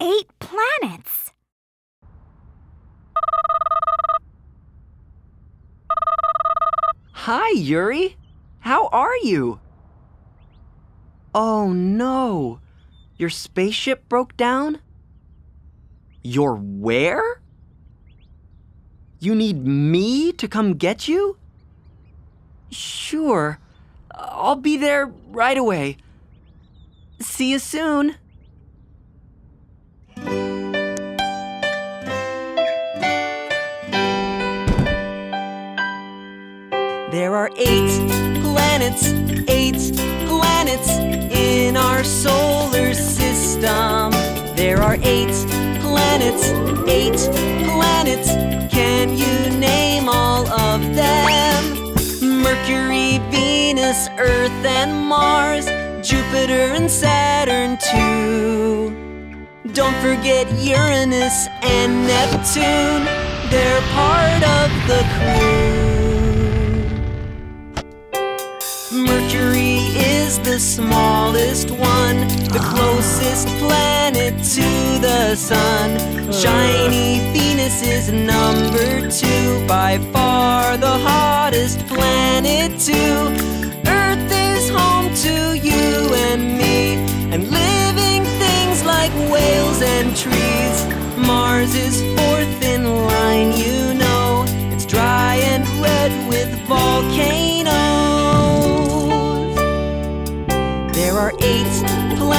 eight planets. Hi, Yuri. How are you? Oh no. Your spaceship broke down? Your where? You need me to come get you? Sure. I'll be there right away. See you soon. There are eight planets, eight planets in our solar system. There are eight planets, eight planets. Can you name all of them? Mercury, Venus, Earth, and Mars, Jupiter, and Saturn, too. Don't forget Uranus and Neptune, they're part of the crew. Is the smallest one, the closest planet to the sun. Shiny Venus is number two, by far the hottest planet too. Earth is home to you and me, and living things like whales and trees. Mars is fourth in line, you know. It's dry and red with volcanoes.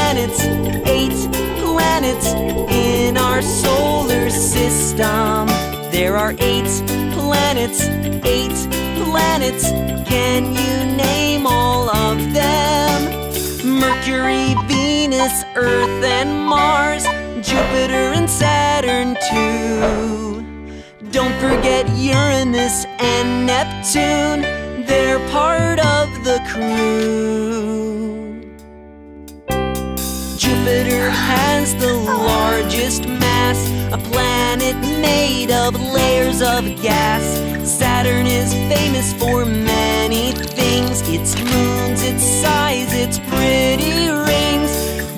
Planets, eight planets in our solar system. There are eight planets, eight planets. Can you name all of them? Mercury, Venus, Earth, and Mars, Jupiter, and Saturn, too. Don't forget Uranus and Neptune, they're part of the crew. The largest mass, a planet made of layers of gas. Saturn is famous for many things its moons, its size, its pretty rings.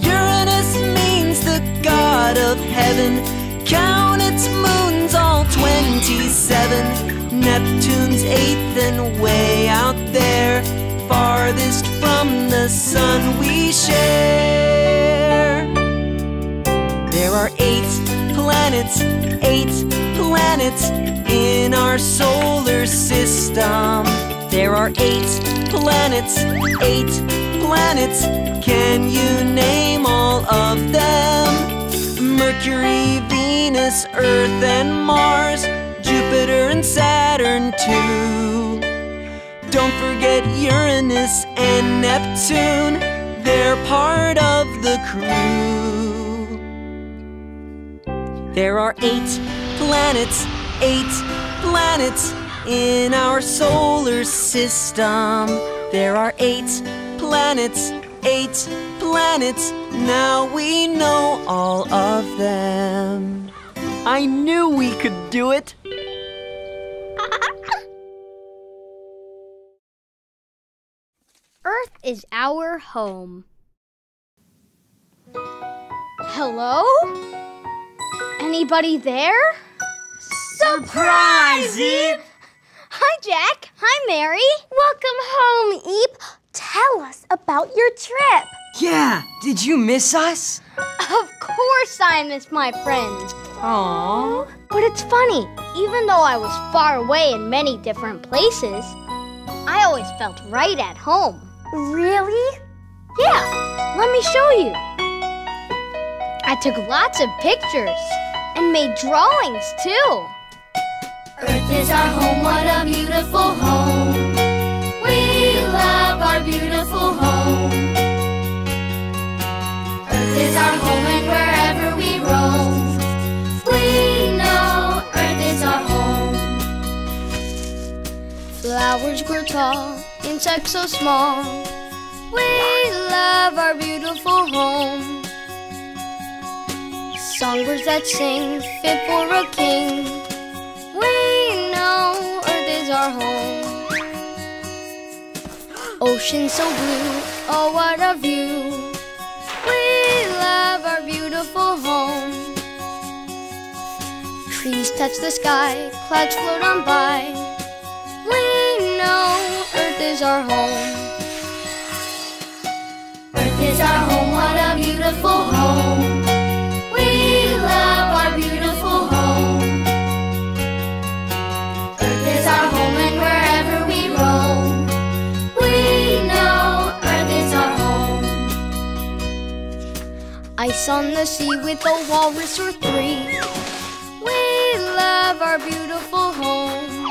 Uranus means the god of heaven. Count its moons, all 27. Neptune's eighth and way out there, farthest from the sun we share. Planets, eight planets in our solar system. There are eight planets, eight planets. Can you name all of them? Mercury, Venus, Earth, and Mars, Jupiter, and Saturn, too. Don't forget Uranus and Neptune, they're part of the crew. There are eight planets, eight planets in our solar system. There are eight planets, eight planets. Now we know all of them. I knew we could do it. Earth is our home. Hello? Anybody there? Surprise, Eep! Hi, Jack. Hi, Mary. Welcome home, Eep. Tell us about your trip. Yeah, did you miss us? Of course I miss my friends. Aww. But it's funny, even though I was far away in many different places, I always felt right at home. Really? Yeah, let me show you. I took lots of pictures and made drawings too. Earth is our home, what a beautiful home. We love our beautiful home. Earth is our home, and wherever we roam, we know Earth is our home. Flowers grow tall, insects so small. We love our beautiful home. Songbirds that sing, fit for a king. We know Earth is our home. Ocean so blue, oh what a view. We love our beautiful home. Trees touch the sky, clouds float on by. We know Earth is our home. Earth is our home, what a beautiful home. Ice on the sea with a walrus or three. We love our beautiful home.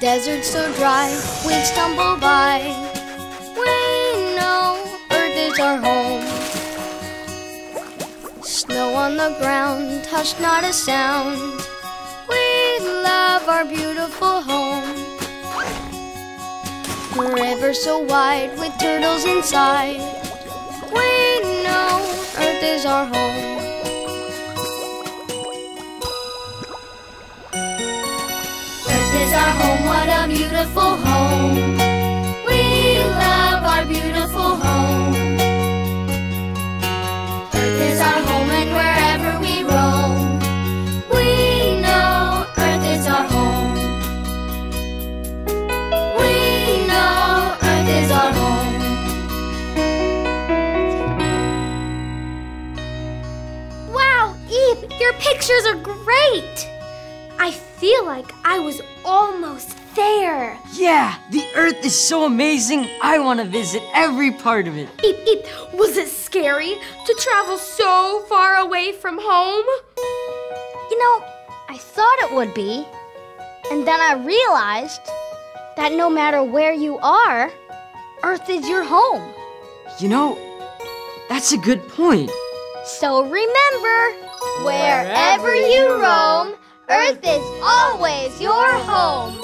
Desert so dry, waves tumble by. We know Earth is our home. Snow on the ground, hush not a sound. We love our beautiful home. River so wide with turtles inside. We know Earth is our home. Earth is our home, what a beautiful home. Amazing. I want to visit every part of it. Eep, eep. Was it scary to travel so far away from home? You know, I thought it would be. And then I realized that no matter where you are, Earth is your home. You know, that's a good point. So remember, wherever you roam, Earth is always your home.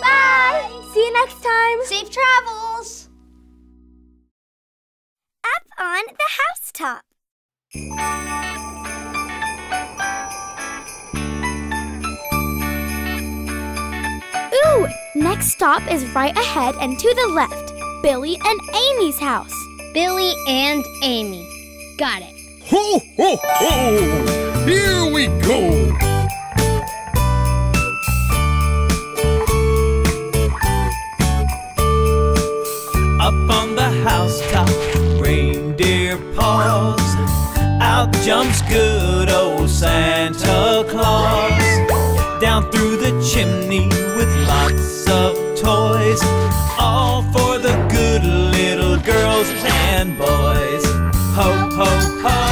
Bye! See you next time. Safe travels! Up on the housetop. Ooh, next stop is right ahead and to the left. Billy and Amy's house. Billy and Amy. Got it. Ho, ho, ho! Here we go! On the housetop, reindeer pause. Out jumps good old Santa Claus. Down through the chimney with lots of toys. All for the good little girls and boys. Ho, ho, ho,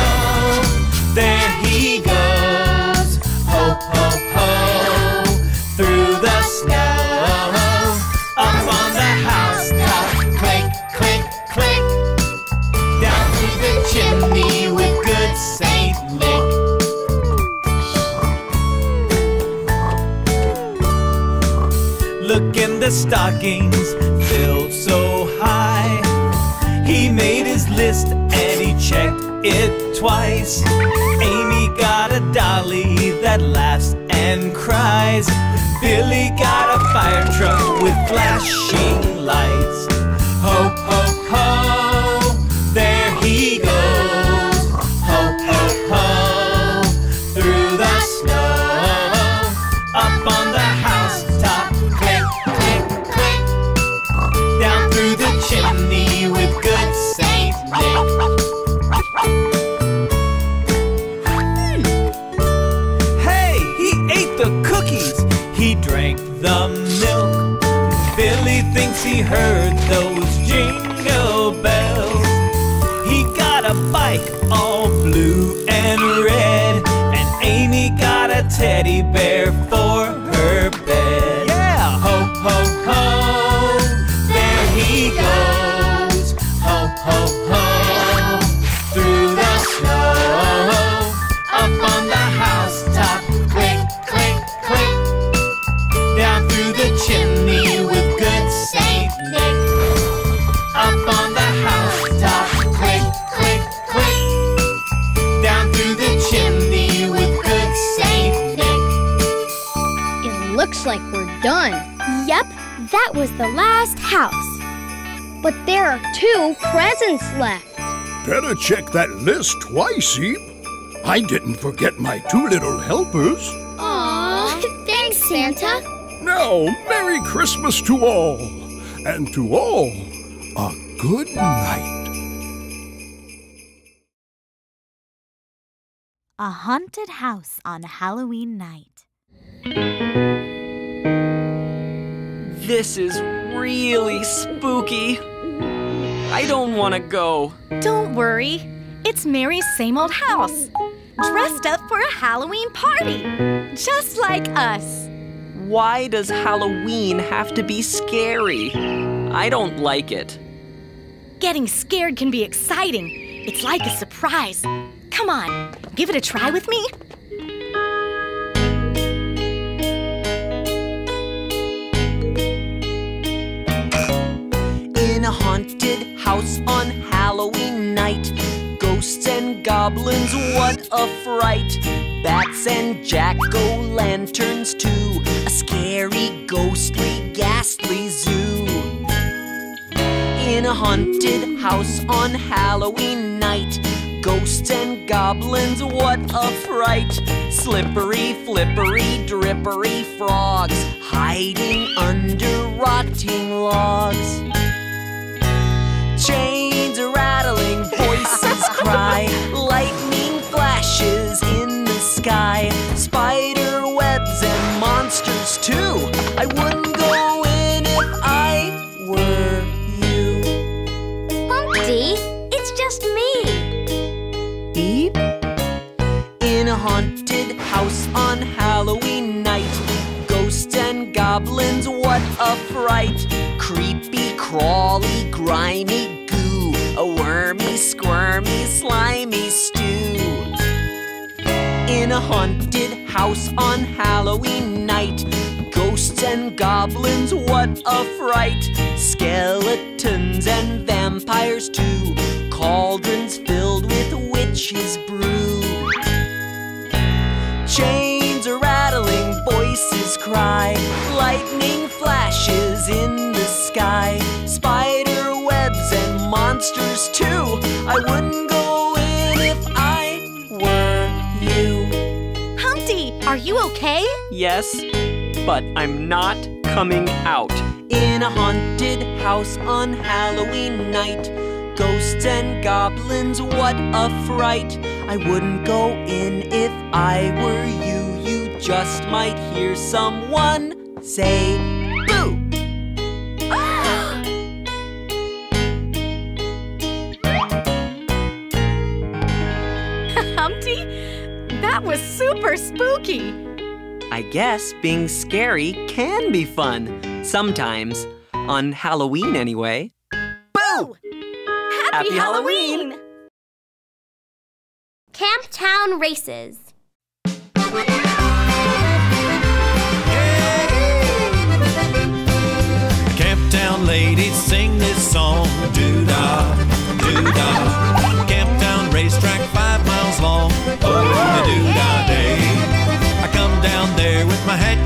stockings, filled so high. He made his list and he checked it twice. Amy got a dolly that laughs and cries. Billy got a fire truck with flashing lights. The last house. But there are two presents left. better check that list twice, Eep. I didn't forget my two little helpers. Aw, thanks, Santa. Now, Merry Christmas to all, and to all, a good night. A haunted house on Halloween night. This is really spooky. I don't want to go. Don't worry, it's Mary's same old house, dressed up for a Halloween party, just like us. Why does Halloween have to be scary? I don't like it. Getting scared can be exciting. It's like a surprise. Come on, give it a try with me. In a haunted house on Halloween night, ghosts and goblins, what a fright! Bats and jack o' lanterns, too. A scary, ghostly, ghastly zoo. In a haunted house on Halloween night, ghosts and goblins, what a fright! Slippery, flippery, drippery frogs hiding under rotting logs. Chains are rattling, voices cry, lightning flashes in the sky, spider webs and monsters too. I wouldn't go in if I were you. Humpty, it's just me. Beep. In a haunted house on Halloween night, ghosts and goblins, what a fright! Crawly, grimy goo, a wormy, squirmy, slimy stew. In a haunted house on Halloween night, ghosts and goblins, what a fright! Skeletons and vampires too, cauldrons filled with witches' brew. Chains are rattling, voices cry, lightning flashes in the sky, monsters too. I wouldn't go in if I were you. Humpty, are you okay? Yes, but I'm not coming out. In a haunted house on Halloween night, ghosts and goblins, what a fright! I wouldn't go in if I were you. You just might hear someone say, super spooky. I guess being scary can be fun. Sometimes. On Halloween, anyway. Boo! Happy, Happy Halloween! Camptown races. Camptown ladies sing this song. Doo-da! Doo dah,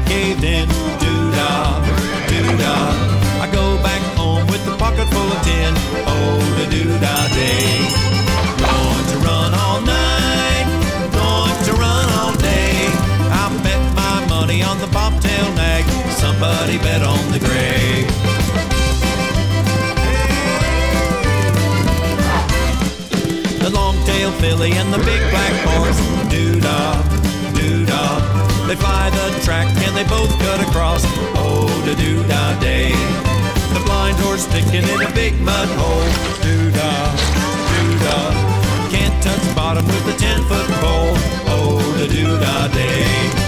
caved in. Doo dah, doo dah. I go back home with a pocket full of tin. Oh, the doo dah day. Going to run all night. Going to run all day. I bet my money on the bobtail nag. Somebody bet on the gray. The long-tailed filly and the big black horse. Doo-dah, doo-dah. They fly the track and they both cut across. Oh, the doo-dah day. The blind horse sticking in a big mud hole. Doo-dah, doo-dah. Can't touch bottom with a ten-foot pole. Oh, the doo-dah day.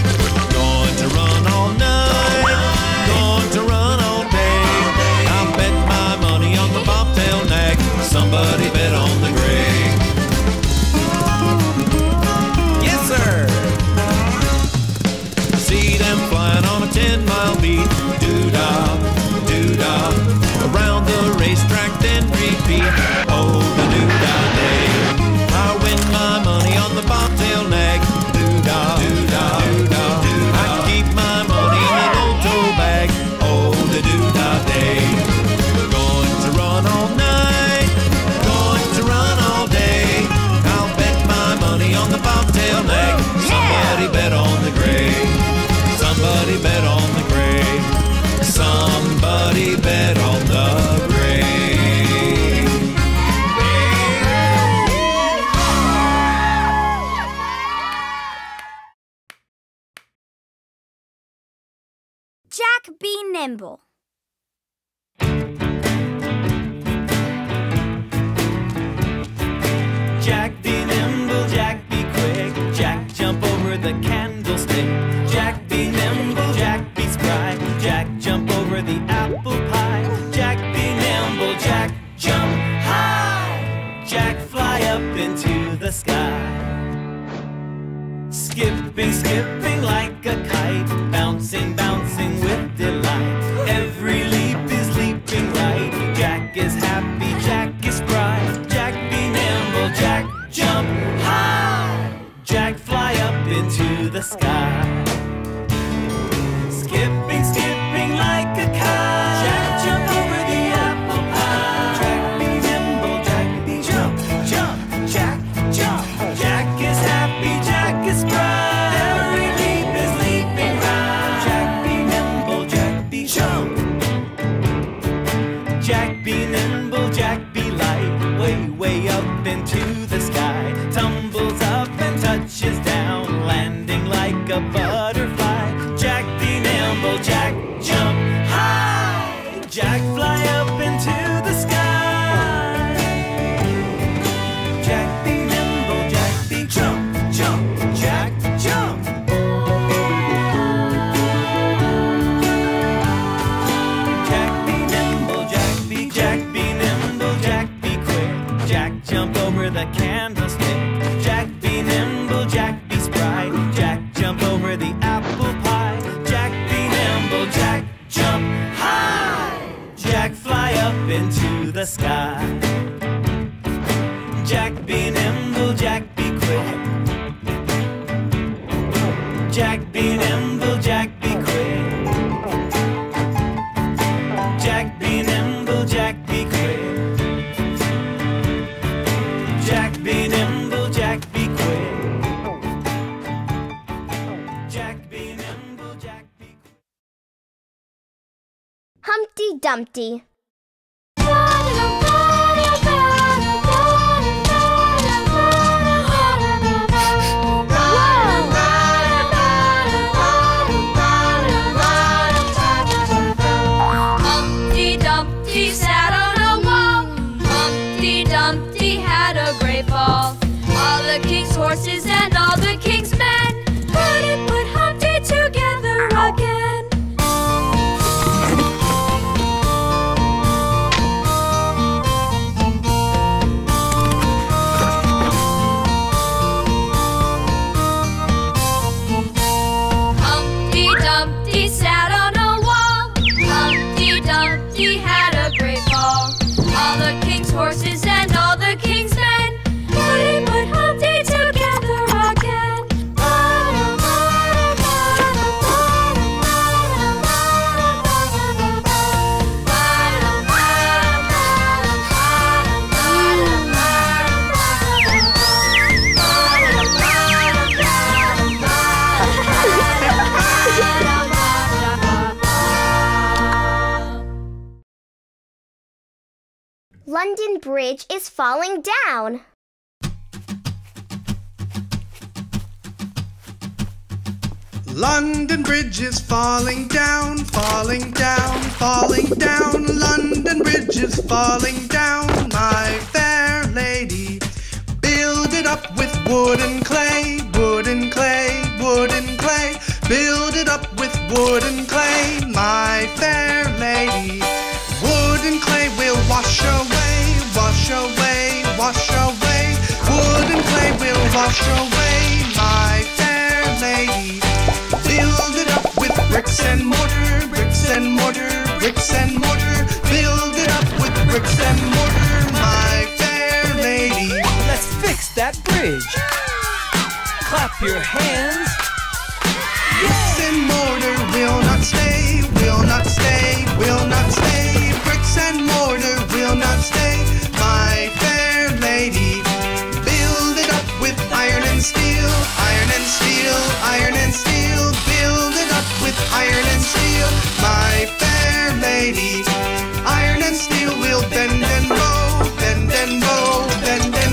Jack, be nimble, Jack, be light. Way, way up into the sky. Tumbles up and touches down, landing like a bug. empty. bridge is falling down. London Bridge is falling down, falling down, falling down. London Bridge is falling down, my fair lady. Build it up with wood and clay, wood and clay, wood and clay. Build it up with wood and clay, my fair lady. Wood and clay will wash away wash away, wash away. Wood and clay will wash away, my fair lady. Build it up with bricks and mortar, bricks and mortar, bricks and mortar. Build it up with bricks and mortar, my fair lady. Let's fix that bridge. Clap your hands. Bricks and mortar will not stay, will not stay, will not stay. Bricks and mortar will not stay. steel, iron and steel, iron and steel, build it up with iron and steel, my fair lady. Iron and steel will bend and bow, bend and bow, bend and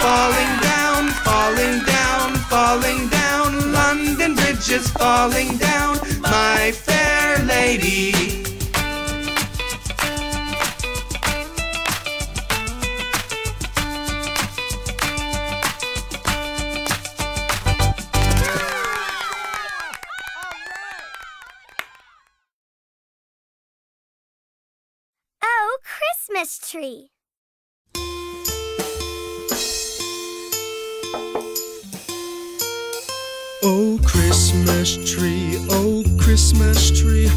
falling down, falling down, falling down. London Bridge is falling down, my fair lady. Oh, Christmas tree. Oh, Christmas tree, oh, Christmas tree,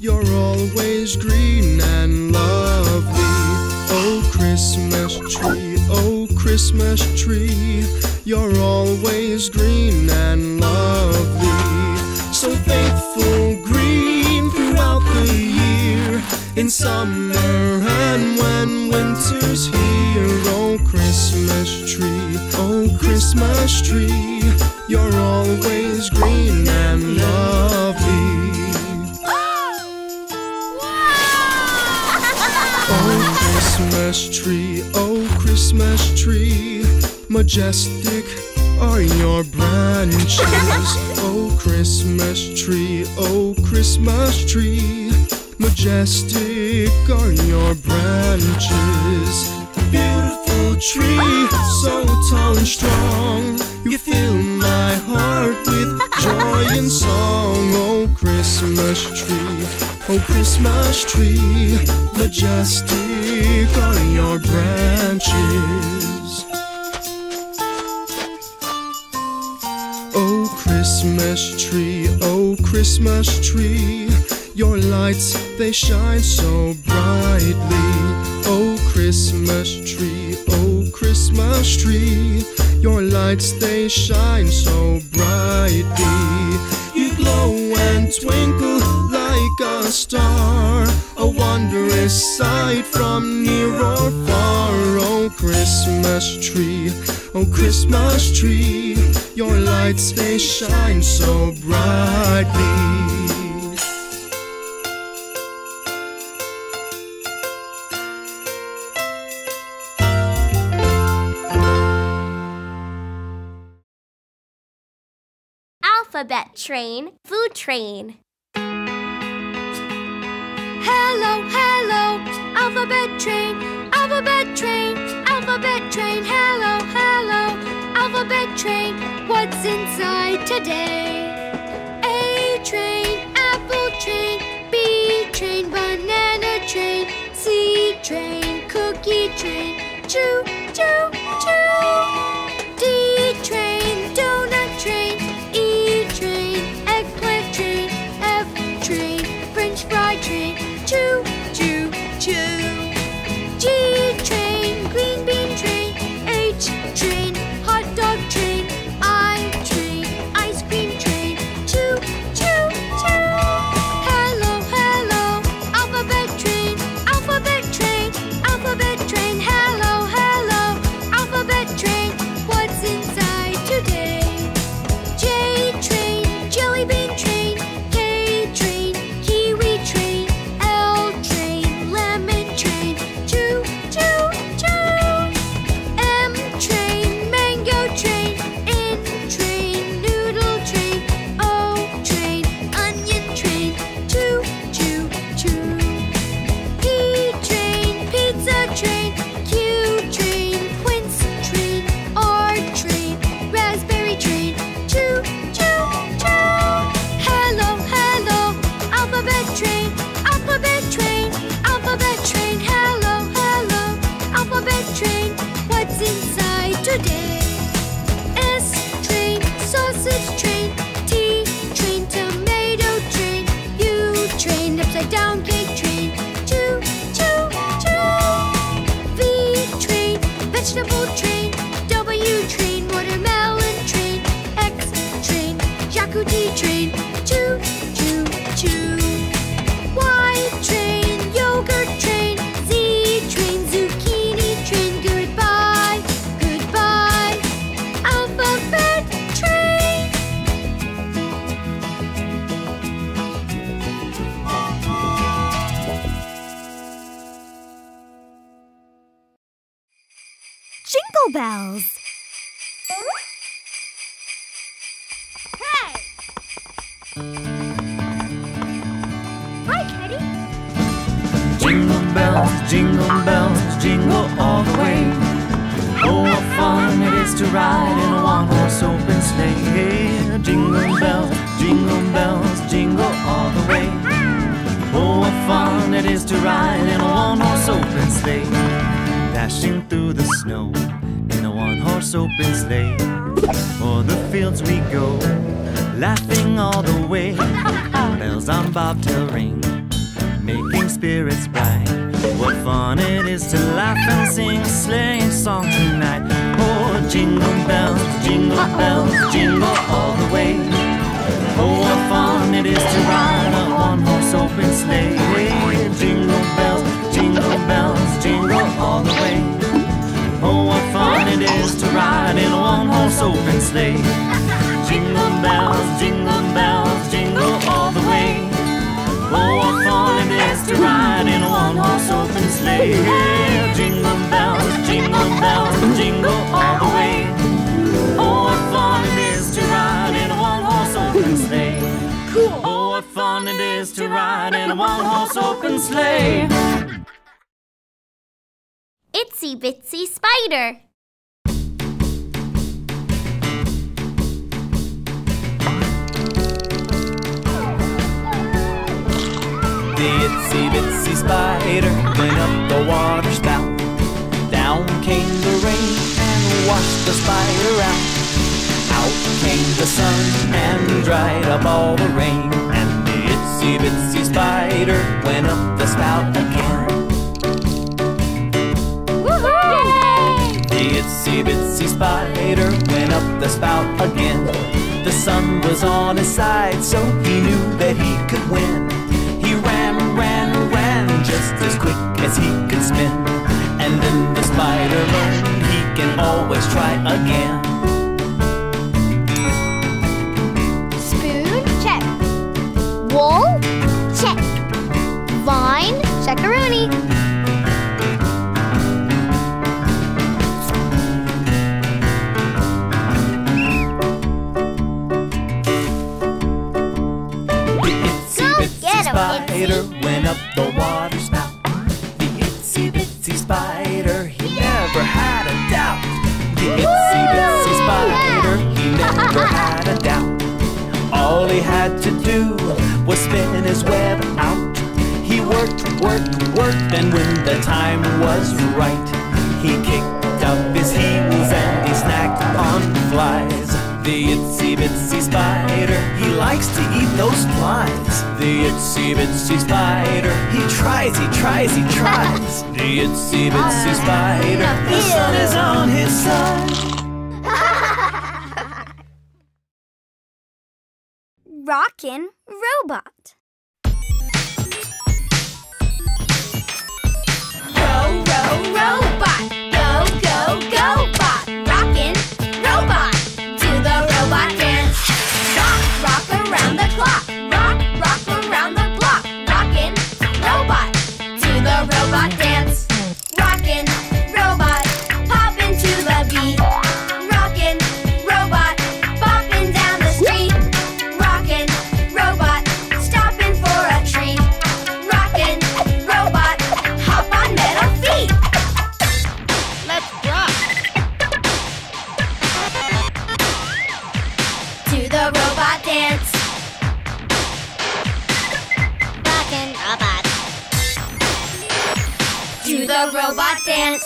you're always green and lovely. Oh, Christmas tree, oh, Christmas tree, you're always green and lovely. So faithful, green throughout the year, in summer and when winter's here. Oh, Christmas tree, oh, Christmas tree, you're always green and lovely. Oh, oh Christmas tree, oh, Christmas tree, majestic are your branches. Oh, Christmas tree, oh, Christmas tree, majestic are your branches. Beautiful tree, so tall and strong, you fill my heart with joy and song. Oh, Christmas tree, oh, Christmas tree, majestic are your branches. Oh, Christmas tree, oh, Christmas tree, your lights they shine so brightly. Oh, Christmas tree, Christmas tree, your lights they shine so brightly. You glow and twinkle like a star, a wondrous sight from near or far. Oh, Christmas tree, oh, Christmas tree, your lights they shine so brightly. Alphabet train, food train. Hello, hello, alphabet train, alphabet train, alphabet train. Hello, hello, alphabet train. What's inside today? A train, apple train, B train, banana train, C train, cookie train. Choo, choo, choo. Open sleigh. Jingle bells, jingle bells, jingle all the way. Oh, what fun it is to ride in a one-horse open sleigh. Cool. Oh, what fun it is to ride in a one-horse open sleigh. Itsy Bitsy Spider. The itsy bitsy spider went up the water spout. Down came the rain and washed the spider out. Out came the sun and dried up all the rain. And the itsy bitsy spider went up the spout again. The itsy bitsy spider went up the spout again. The sun was on his side, so he knew that he could win. Just as quick as he could spin. And then the spider learned he can always try again. Spoon, check. Wool, check. Vine, checkaroonie. Spin his web out. He worked, worked, worked, and when the time was right, he kicked up his heels and he snacked on flies. The itsy bitsy spider, he likes to eat those flies. The itsy bitsy spider, he tries, he tries, he tries. The itsy bitsy spider, the sun is on his side. Rockin' Robot. Dance.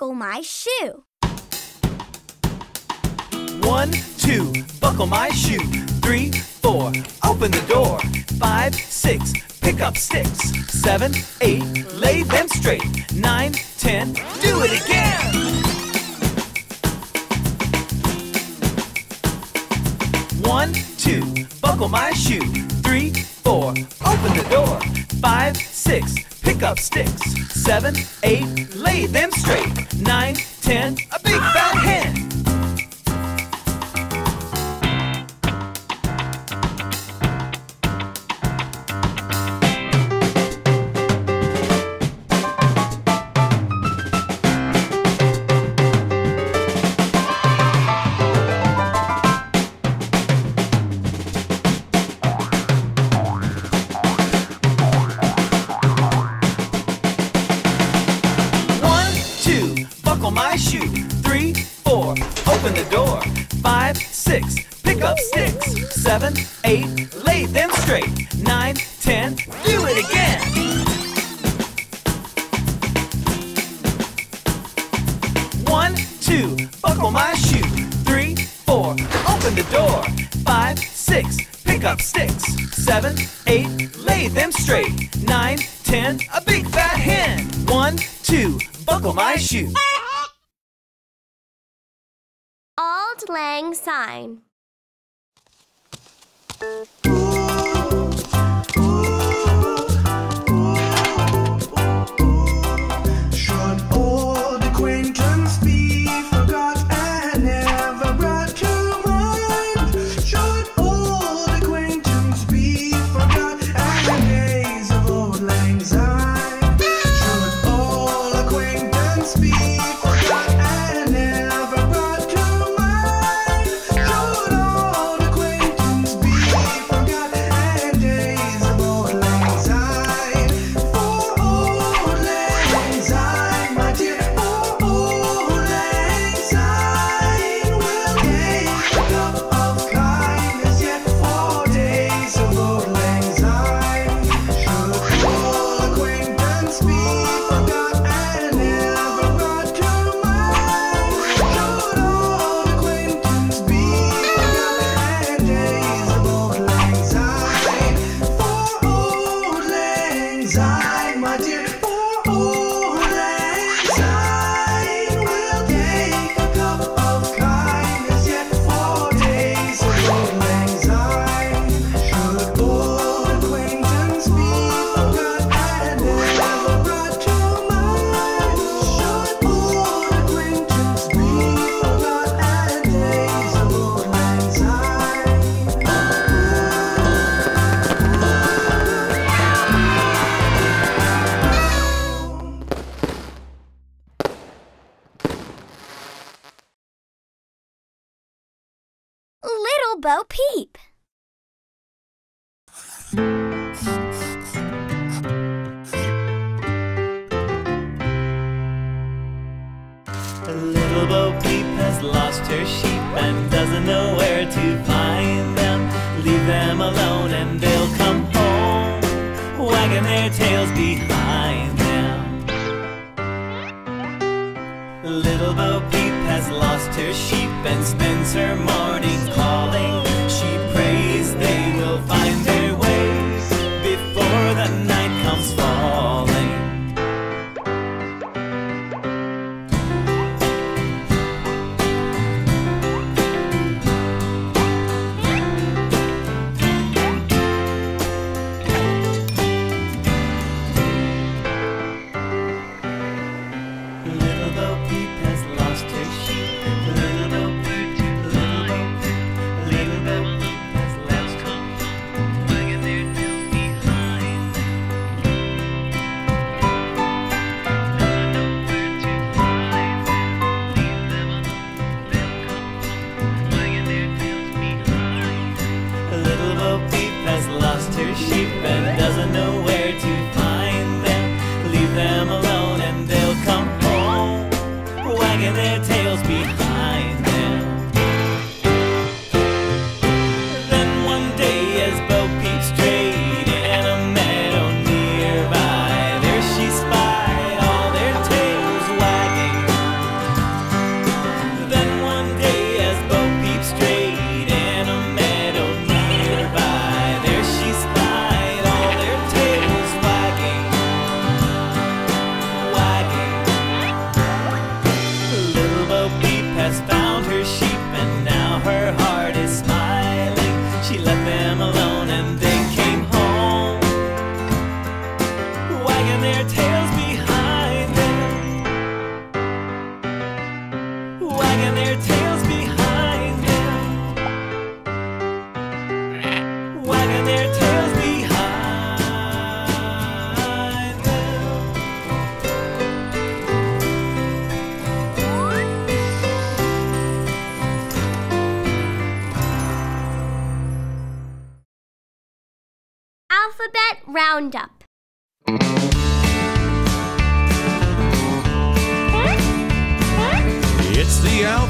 buckle my shoe. One, two, buckle my shoe. Three, four, open the door. Five, six, pick up sticks. Seven, eight, lay them straight. Nine, ten, do it again. One, two, buckle my shoe. Three, four, open the door. Five, six, Pick up sticks. Seven, eight, lay them straight. Nine, ten, a big fat hen. sign.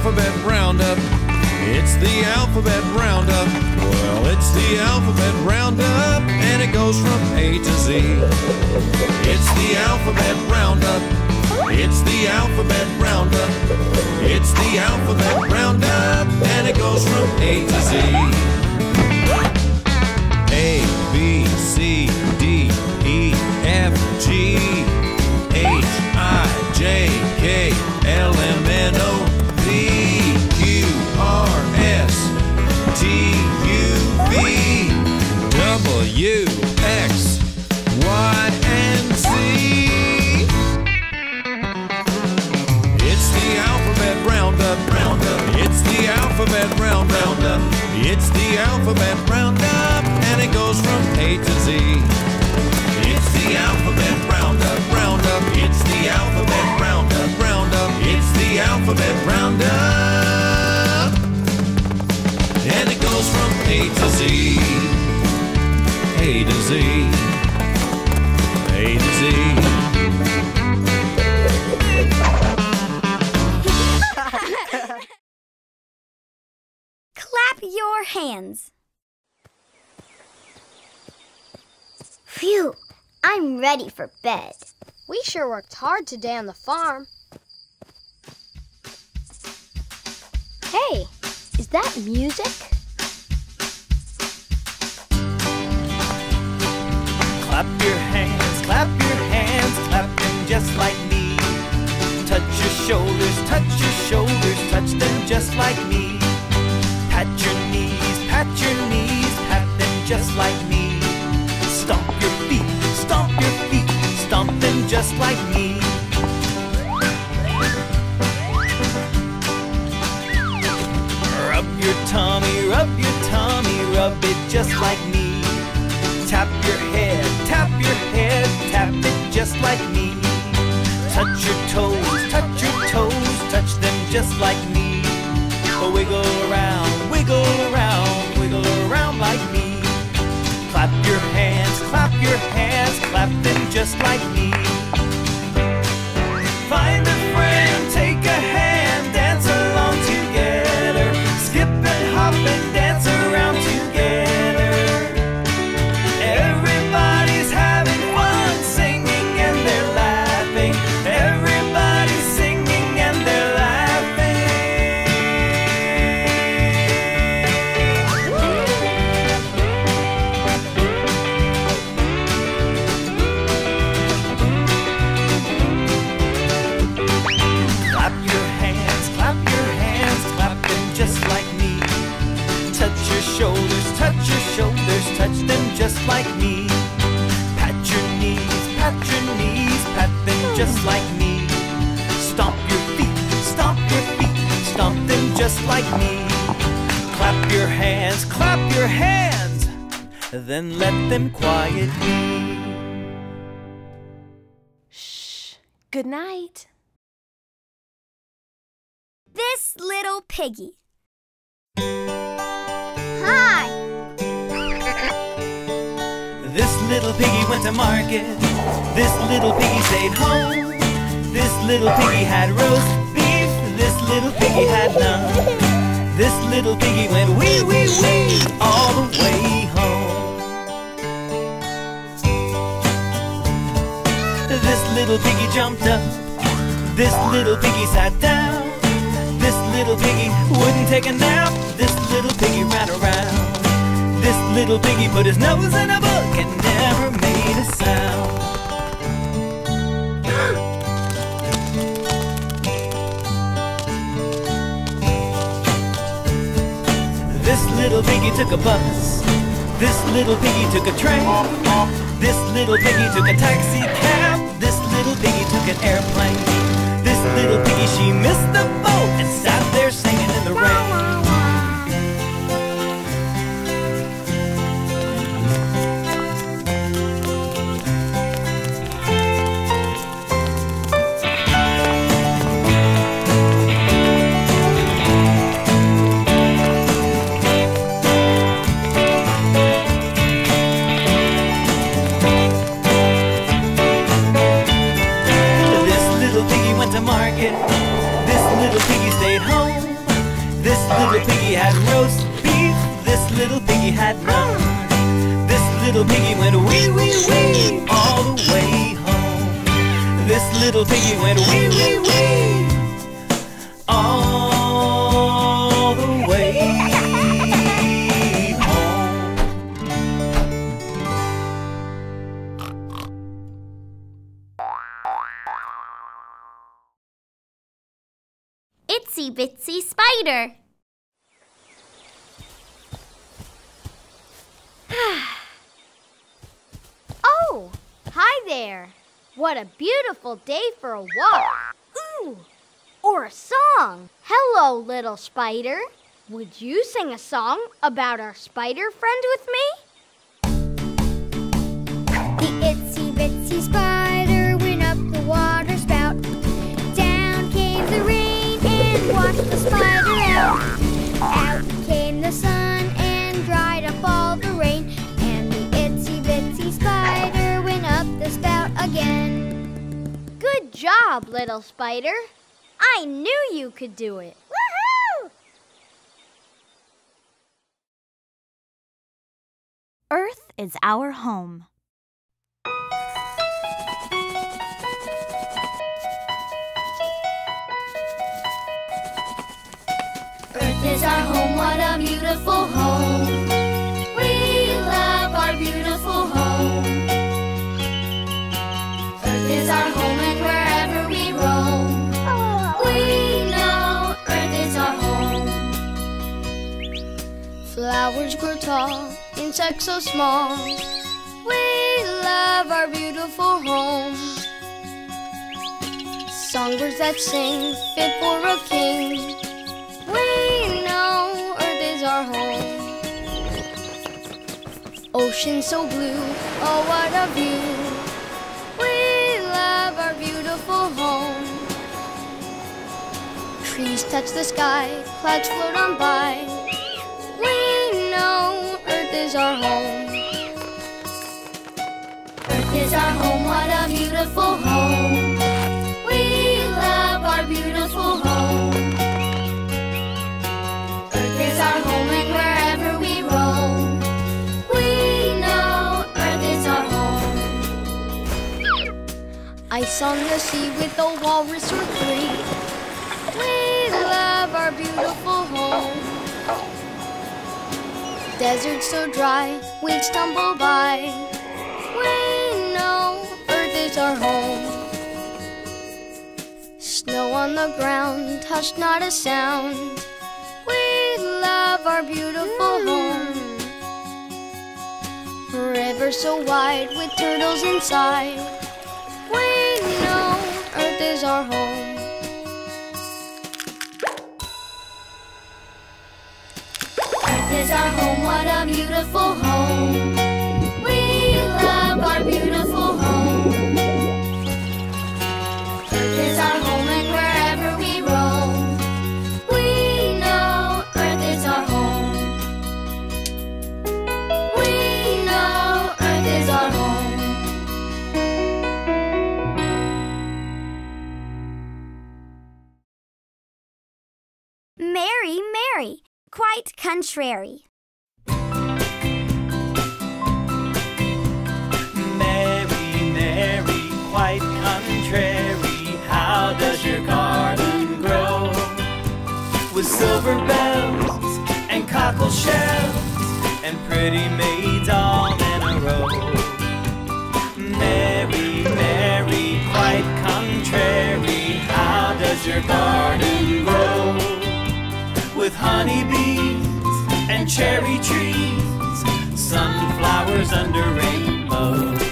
Alphabet roundup. It's the alphabet roundup. Well, it's the alphabet roundup, and it goes from A to Z. It's the alphabet roundup. It's the alphabet roundup. It's the alphabet roundup, and it goes from A to Z. A, B, C, D, E, F, G, H, I, J, K, L, M, N, O, P, Q, R, S, T, U, V, W, X, Y, and Z. It's the alphabet roundup, roundup. It's the alphabet round, roundup. It's the alphabet roundup, and it goes from A to Z. alphabet roundup, and it goes from A to Z. A to Z. A to Z. Clap your hands. Phew, I'm ready for bed. We sure worked hard today on the farm. Hey, is that music? Clap your hands, clap your hands, clap them just like me. Touch your shoulders, touch your shoulders, touch them just like me. Pat your knees, pat your knees, pat them just like me. Stomp your feet, stomp your feet, stomp them just like me. Just like me. Little piggy wouldn't take a nap. This little piggy ran around. This little piggy put his nose in a book and never made a sound. This little piggy took a bus. This little piggy took a train. This little piggy took a taxi cab. This little piggy took an airplane. This little piggy, she missed the boat and sat had roast beef. This little piggy had none. This little piggy went wee wee wee all the way home. This little piggy went wee wee wee all the way home. Itsy Bitsy Spider. Oh, hi there. What a beautiful day for a walk. Ooh, or a song. Hello, little spider. Would you sing a song about our spider friend with me? The itsy bitsy spider went up the water spout. Down came the rain and washed the spider out. Out came the sun and dried up all the again. Good job, little spider. I knew you could do it. Woohoo! Earth is our home. Earth is our home, what a beautiful home. Flowers grow tall, insects so small. We love our beautiful home. Songbirds that sing, fit for a king. We know Earth is our home. Ocean so blue, oh what a view. We love our beautiful home. Trees touch the sky, clouds float on by. We Earth is our home. Earth is our home, what a beautiful home. We love our beautiful home. Earth is our home, and wherever we roam, we know Earth is our home. Ice on the sea with a walrus or three. We love our beautiful home. Desert so dry, we'd stumble by. We know Earth is our home. Snow on the ground, hush not a sound. We love our beautiful home. River so wide with turtles inside. We know Earth is our home. Our home, what a beautiful home. Contrary. Mary, Mary, quite contrary. How does your garden grow? With silver bells and cockle shells and pretty maids all in a row. Mary, Mary, quite contrary. How does your garden grow? With honeybees and cherry trees, sunflowers under rainbows.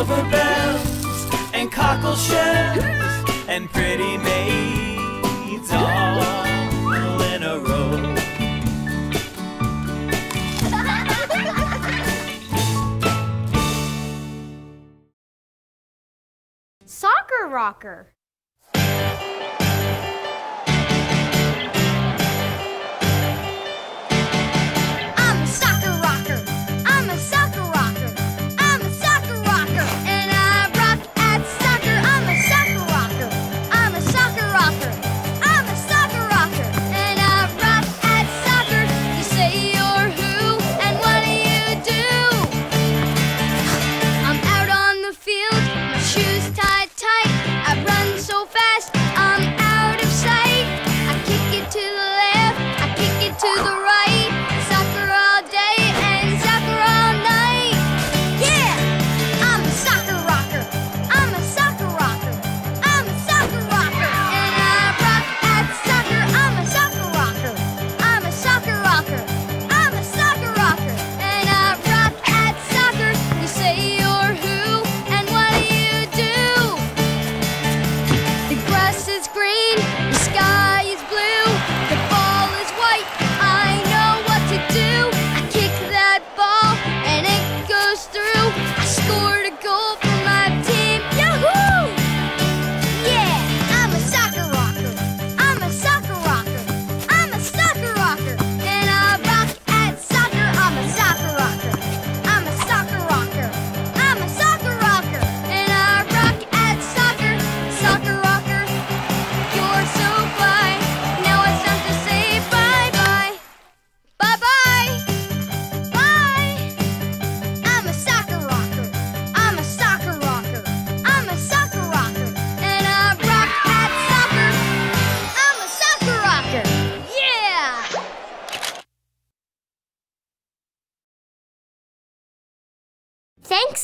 Silver bells and cockle shells and pretty maids all in a row. Soccer rocker.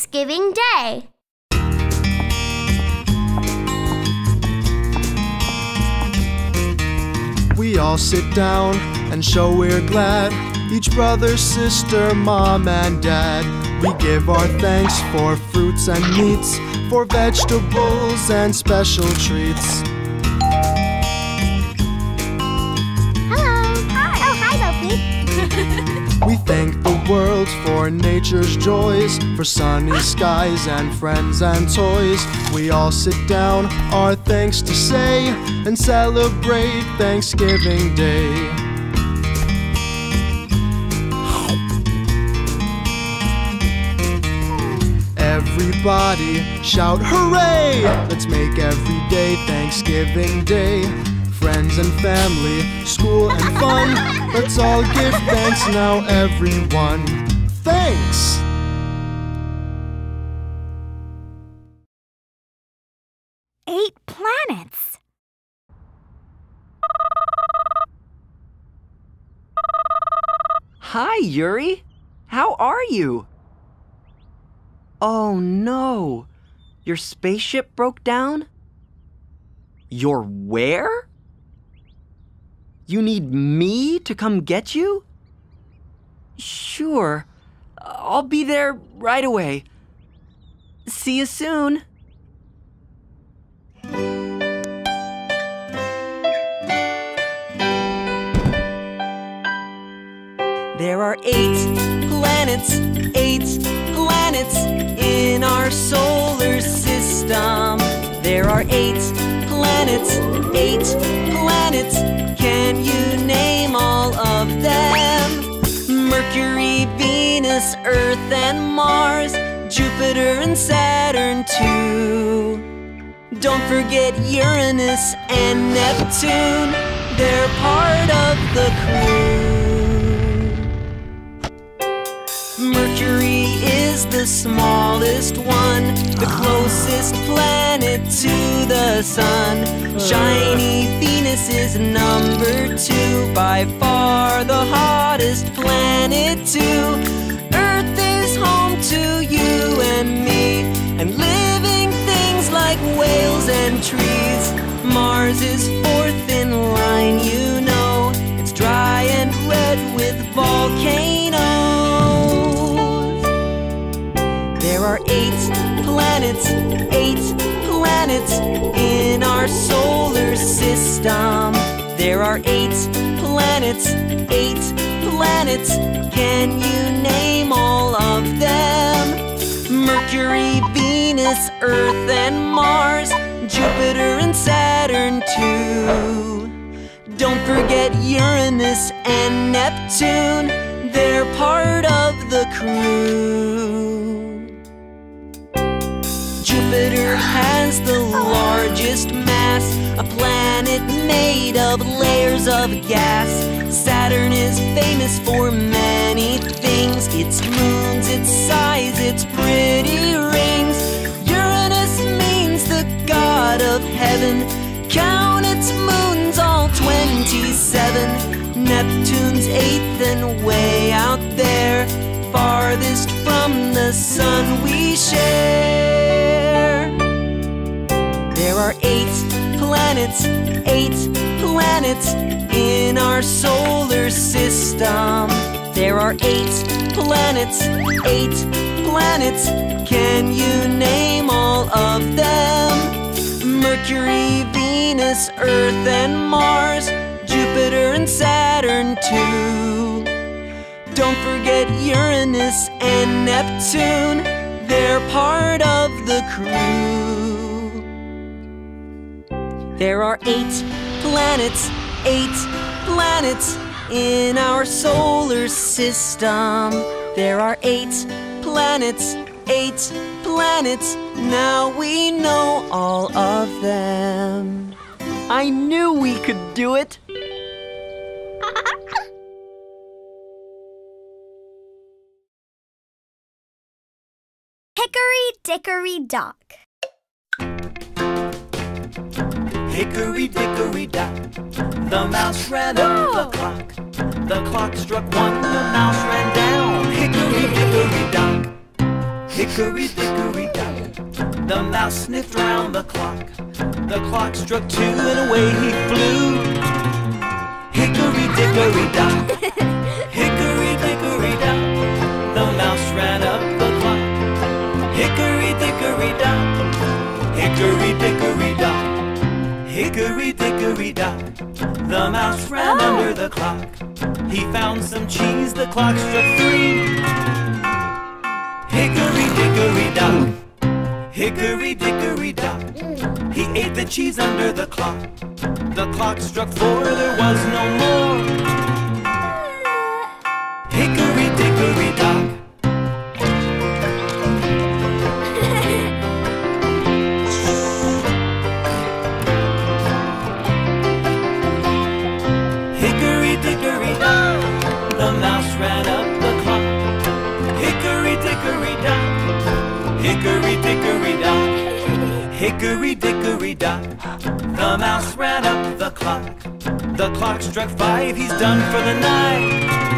Thanksgiving Day. We all sit down and show we're glad. Each brother, sister, mom, and dad. We give our thanks for fruits and meats, for vegetables and special treats. Hello. Hi. Oh, hi, Bo Peep. We thank the world for nature's joys, for sunny skies and friends and toys. We all sit down, our thanks to say, and celebrate Thanksgiving Day. Everybody shout hooray! Let's make every day Thanksgiving Day. Friends and family, school and fun. Let's all give thanks now, everyone. Thanks! Eight planets. Hi, Yuri. How are you? Oh no. Your spaceship broke down? Your where? You need me to come get you? Sure. I'll be there right away. See you soon. There are eight planets, eight planets in our solar system. There are eight planets, eight planets. Can you name all of them? Mercury, Venus, Earth, and Mars, Jupiter, and Saturn, too. Don't forget Uranus and Neptune, they're part of the crew. Is the smallest one, the closest planet to the sun. Shiny Venus is number two, by far the hottest planet too. Earth is home to you and me, and living things like whales and trees. Mars is fourth in line, you know. It's dry and red with volcanoes. Are eight planets planets in our solar system. There are eight planets, eight planets. Can you name all of them? Mercury, Venus, Earth, and Mars, Jupiter, and Saturn, too. Don't forget Uranus and Neptune, they're part of the crew. Jupiter has the largest mass, a planet made of layers of gas. Saturn is famous for many things its moons, its size, its pretty rings. Uranus means the god of heaven. Count its moons, all 27. Neptune's eighth and way out there, farthest from the sun we share. There are eight planets, eight planets in our solar system. There are eight planets, eight planets. Can you name all of them? Mercury, Venus, Earth, and Mars, Jupiter, and Saturn, too. Don't forget Uranus and Neptune, they're part of the crew. There are eight planets, eight planets in our solar system. There are eight planets, eight planets. Now we know all of them. I knew we could do it. Hickory Dickory Dock. Hickory dickory dock, the mouse ran up the clock. The clock struck one, the mouse ran down. Hickory dickory dock, hickory dickory dock. The mouse sniffed round the clock. The clock struck two, and away he flew. Hickory dickory dock, hickory dickory dock. The mouse ran up the clock. Hickory dickory dock, hickory dickory. Hickory dickory dock, the mouse ran oh. under the clock. He found some cheese, the clock struck three. Hickory dickory dock, hickory dickory dock. He ate the cheese under the clock. The clock struck four, there was no more. Hickory dock. The mouse ran up the clock. The clock struck five, he's done for the night.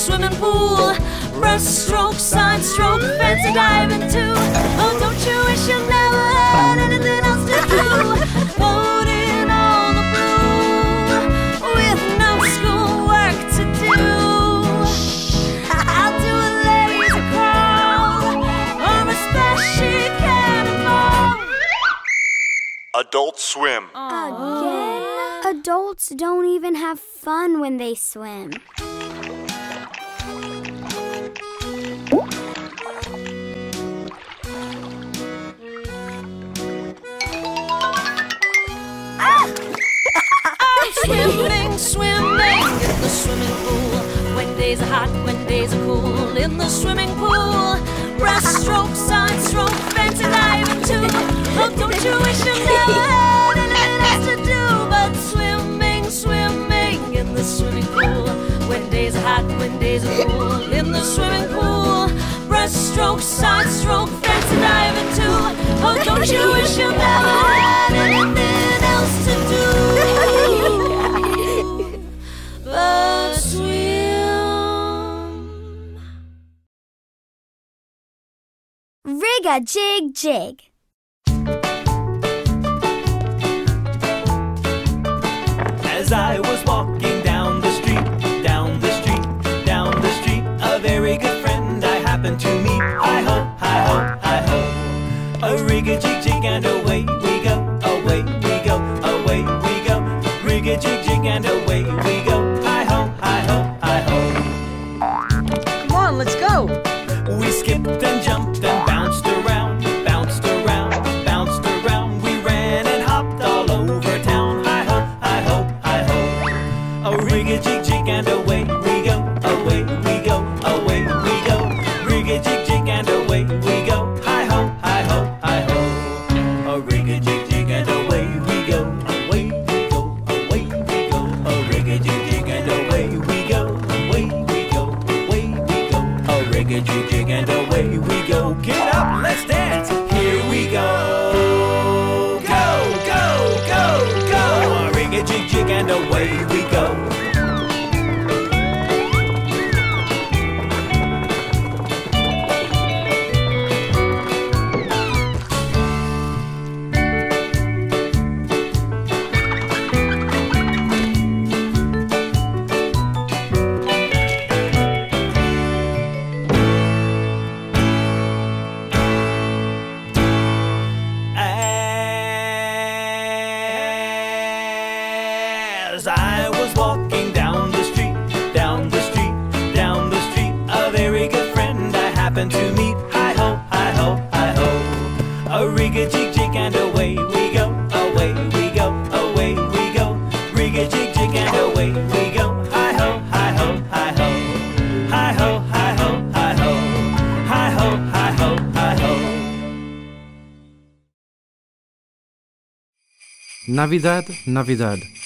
Swimming pool. Breaststroke, side stroke, fancy diving too. Oh, don't you wish you never had anything else to do? Floating on the blue with no schoolwork to do. I'll do a lazy crawl or a splashy cannonball. Adult Swim. Again? Adults don't even have fun when they swim. Swimming, swimming in the swimming pool. When days are hot, when days are cool. In the swimming pool. Breaststroke, fancy diving too. Oh, don't you wish you never had stroke, too. Oh, don't you wish you never had anything else to do? But swim. Rig a jig jig. As I jig jig and away we go, away we go, away we go. Rig a jig jig and away happened to meet. Hi ho, hi ho, hi ho. A rig a jig jig and away we go, away we go, away we go. Rig a jig jig and away we go. Hi ho, hi ho, hi ho. Hi ho, hi ho, hi ho. Hi ho, hi ho, hi ho. Navidad, Navidad.